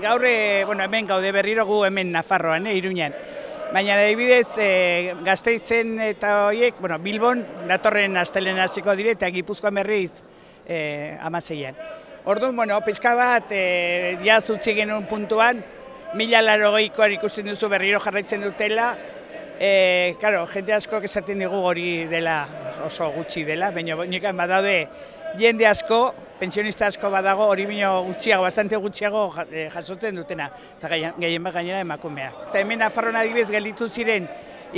gaur, e, bueno, hemen gaude berriro gu hemen Nafarroan, e, Iruñan. Baina adibidez, e, gazteitzen eta horiek, bueno, Bilbon, datorren astelen hasiko dire, eta Gipuzkoan berriz e, amaseian. Orduan, bueno, pizka bat, e, ja zutzi genuen puntuan, mila laro ikusten duzu berriro jarraitzen dutela, E, claro, jende asko esaten digu hori dela oso gutxi dela, baina nik badaude jende asko, pensionista asko badago, hori bino gutxiago, bastante gutxiago eh, jasotzen dutena, eta gehien bat gainera emakumeak. Eta hemen afarron adibidez gelditu ziren,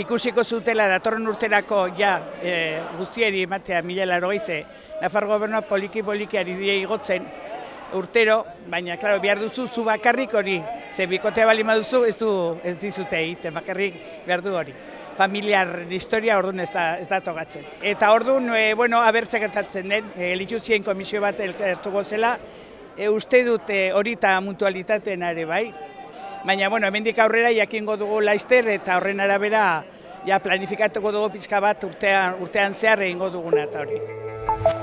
ikusiko zutela datorren urterako ja e, guztieri ematea mila laro Nafar gobernua poliki-poliki ari dira igotzen urtero, baina, klaro, behar duzu zu bakarrik hori, ze bikotea bali duzu ez, du, ez dizute egiten, bakarrik behar du hori familiar historia orduan ez da, ez da togatzen. Eta orduan, e, bueno, abertze gertatzen den, e, lituzien komisio bat elkartuko zela, e, uste dute hori eta mutualitateen are bai. Baina, bueno, hemendik aurrera jakingo dugu laizter eta horren arabera ja planifikatuko dugu pizka bat urtean, urtean zehar egingo duguna eta hori.